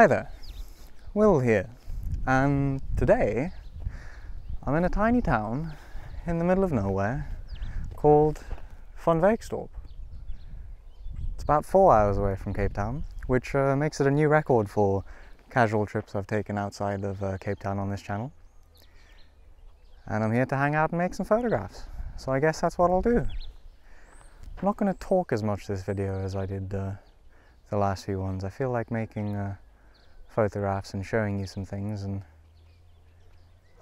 Hi there, Will here, and today I'm in a tiny town in the middle of nowhere called Van Wyksdorp. It's about four hours away from Cape Town, which uh, makes it a new record for casual trips I've taken outside of uh, Cape Town on this channel. And I'm here to hang out and make some photographs, so I guess that's what I'll do. I'm not going to talk as much this video as I did uh, the last few ones. I feel like making uh, photographs and showing you some things and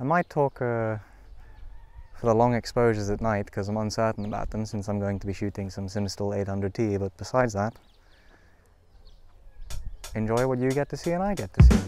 I might talk uh, for the long exposures at night because I'm uncertain about them since I'm going to be shooting some Cinestill 800T but besides that enjoy what you get to see and I get to see.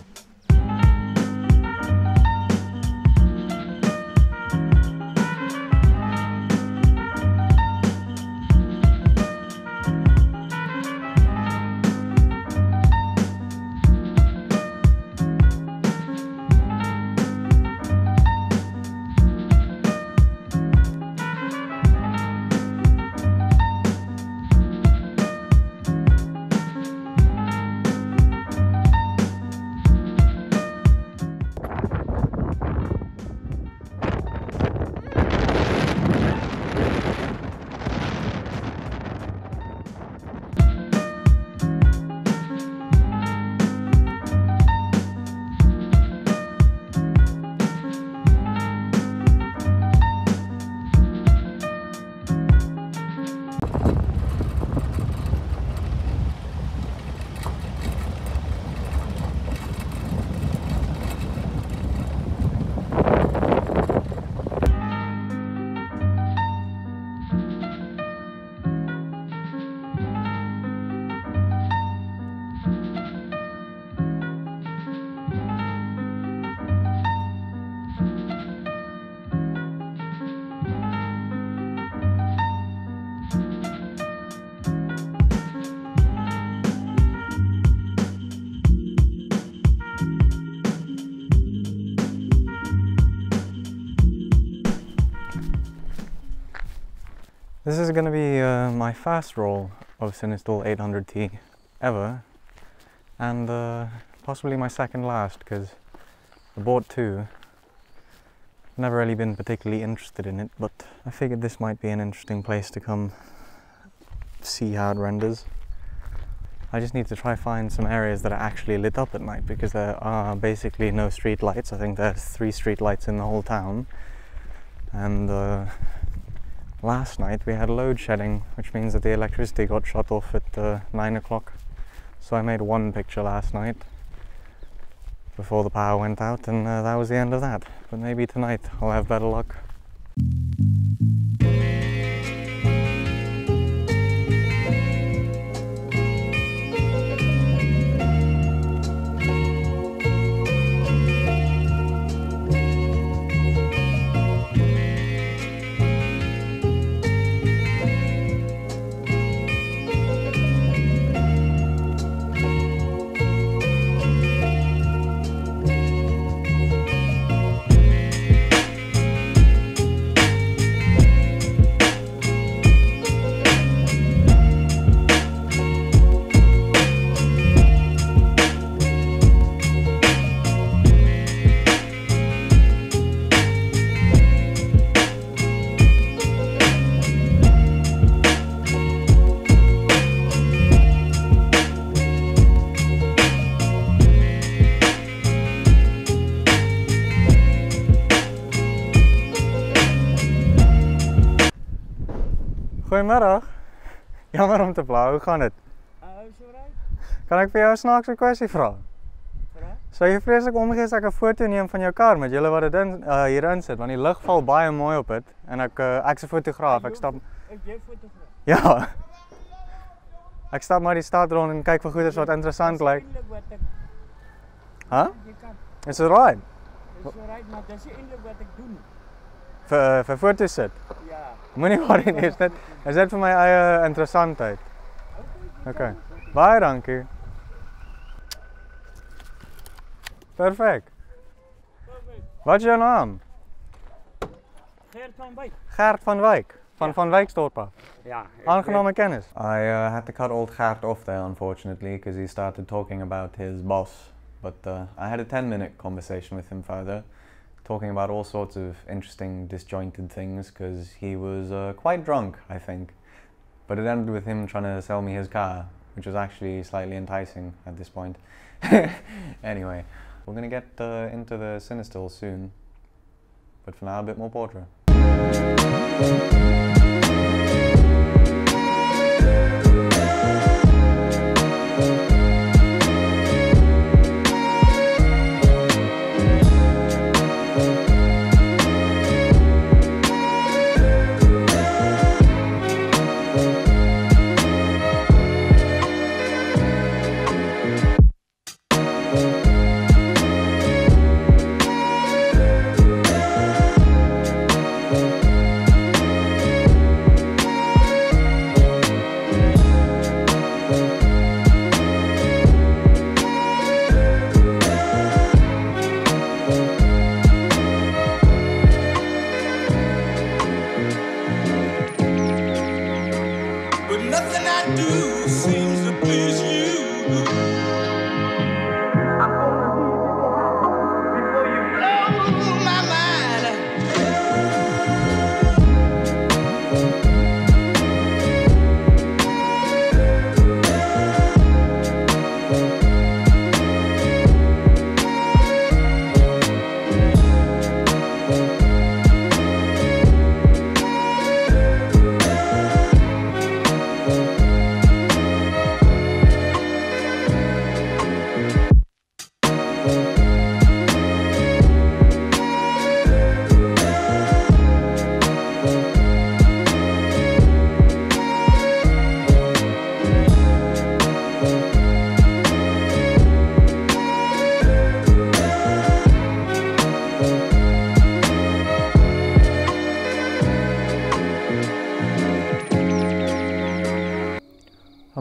This is going to be uh, my first roll of Cinestill 800T ever and uh, possibly my second last because I bought two. Never really been particularly interested in it but I figured this might be an interesting place to come see how it renders. I just need to try find some areas that are actually lit up at night because there are basically no street lights. I think there's three street lights in the whole town and uh, last night we had load shedding, which means that the electricity got shut off at uh, 9 o'clock. So I made one picture last night before the power went out, and uh, that was the end of that. But maybe tonight I'll have better luck. Goedemiddag. Jammer om te bla, hoe gaan dit? Uh, is alright? Kan ek vir jou 'n snaakse kwessie vra? Vra? Sou jy vreeslik omgee as ek 'n foto neem van jou kar met julle wat dit in uh, hierin sit want die lig val baie mooi op dit en ek uh, ek's 'n fotograaf. Ek stap Ek jy fotograaf. ja. Ek stap maar die stad rond en kyk vir goeders wat interessant lyk. Hæ? jy kan. Is dit right? Dis alright, maar dis nie eintlik wat ek doen. Vir vir foto's sit. Ja. Moenie worry nie, is dit is dit vir my eie interessantheid. Okay. OK. Baie dankie. Perfek. Wat is jou naam? Gert van Wyk. Gert van Wyk van Ja. Van Wyksdorp. af. Ja. Aangename kennis. I uh, had to cut old Gert off there, unfortunately, because he started talking about his boss but uh, I had a 10 minute conversation with him further, talking about all sorts of interesting, disjointed things because he was uh, quite drunk, I think. But it ended with him trying to sell me his car, which was actually slightly enticing at this point. anyway, we're gonna get uh, into the Cinestill soon, but for now, a bit more portrait.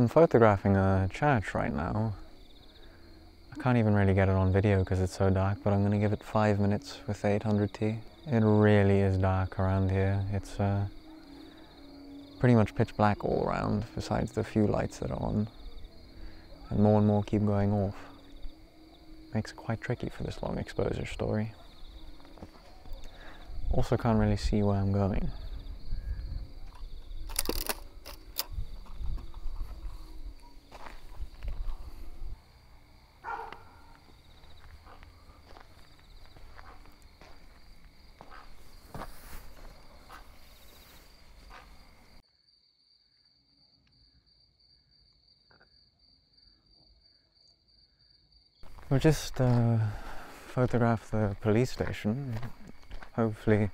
Photographing a church right now. I can't even really get it on video because it's so dark, but I'm going to give it five minutes with 800T. It really is dark around here. It's uh, pretty much pitch black all around, besides the few lights that are on. And more and more keep going off. Makes it quite tricky for this long exposure story. Also can't really see where I'm going. We'll just uh, photograph the police station, hopefully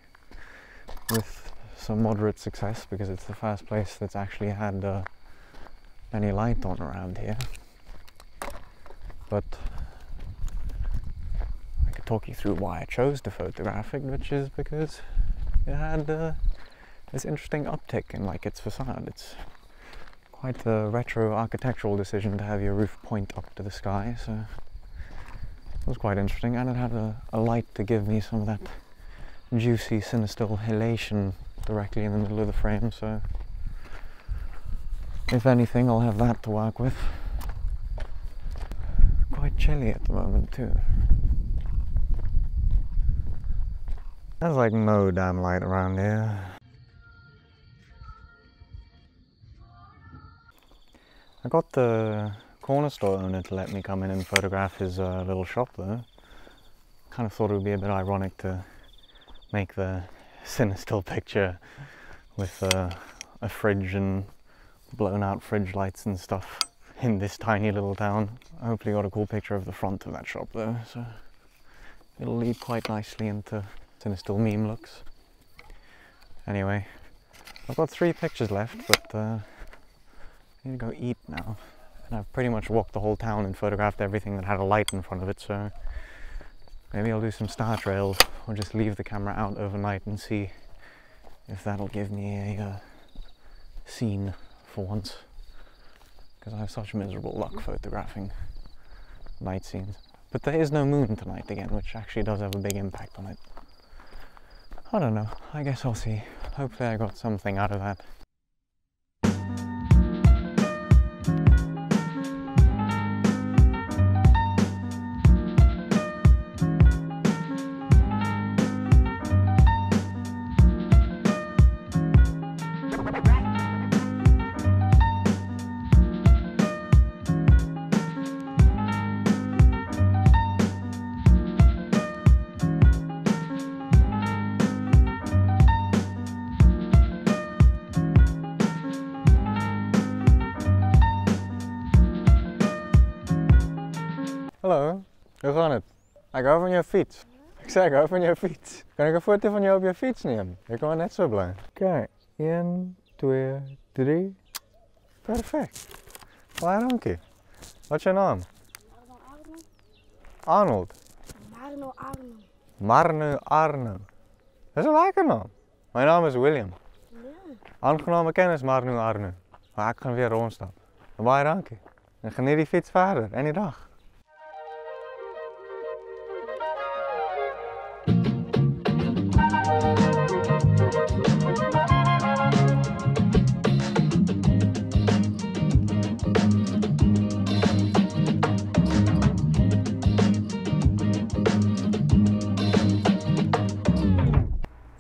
with some moderate success because it's the first place that's actually had uh, any light on around here. But I could talk you through why I chose to photograph it, which is because it had uh, this interesting uptick in like its facade. It's quite the retro architectural decision to have your roof point up to the sky, so it was quite interesting, and it had a, a light to give me some of that juicy Cinestill halation directly in the middle of the frame, so if anything, I'll have that to work with. Quite chilly at the moment, too. There's like no damn light around here. I got the corner store owner to let me come in and photograph his uh, little shop though. Kind of thought it would be a bit ironic to make the Cinestill picture with uh, a fridge and blown out fridge lights and stuff in this tiny little town. I hopefully got a cool picture of the front of that shop though, so it'll lead quite nicely into Cinestill meme looks. Anyway, I've got three pictures left, but uh, I need to go eat now. And I've pretty much walked the whole town and photographed everything that had a light in front of it, so maybe I'll do some star trails or just leave the camera out overnight and see if that'll give me a uh, scene for once. Because I have such miserable luck photographing night scenes. But there is no moon tonight again, which actually does have a big impact on it. I don't know. I guess I'll see. Hopefully I got something out of that. Hoe gaat het? Ik hou van jouw fiets. Ik zeg, ik hou van jouw fiets. Kan ik een foto van jou op je fiets nemen? Ik word net zo blij. Kijk, 1, 2, 3. Perfect. Waar dank je. Wat is je naam? Arnold. Marno Arno. Marne Arno. Dat is een lekker naam. Mijn naam is William. Aangename kennis, Marno Arno. Maar ik ga weer rondstappen. Waar dank je. En geniet die fiets verder, en die dag.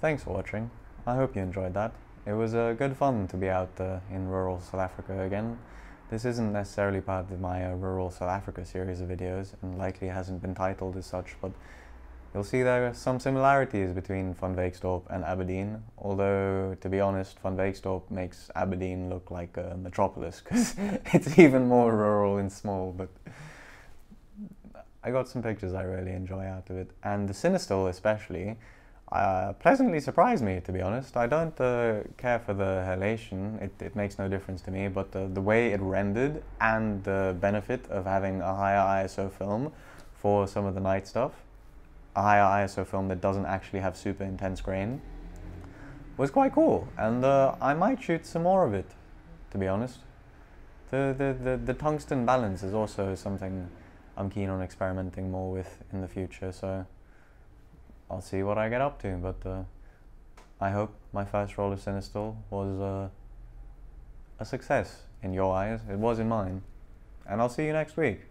Thanks for watching. I hope you enjoyed that. It was uh, good fun to be out uh, in rural South Africa again. This isn't necessarily part of my uh, rural South Africa series of videos and likely hasn't been titled as such, but you'll see there are some similarities between Van Wyksdorp and Aberdeen, although to be honest, Van Wyksdorp makes Aberdeen look like a metropolis because it's even more rural and small, but I got some pictures I really enjoy out of it, and the Cinestill especially uh, pleasantly surprised me, to be honest. I don't uh, care for the halation, it, it makes no difference to me, but uh, the way it rendered and the benefit of having a higher ISO film for some of the night stuff, a higher ISO film that doesn't actually have super intense grain, was quite cool. And uh, I might shoot some more of it, to be honest. The, the, the, the tungsten balance is also something I'm keen on experimenting more with in the future, so I'll see what I get up to. But uh, I hope my first roll of Cinestill was uh, a success in your eyes. It was in mine. And I'll see you next week.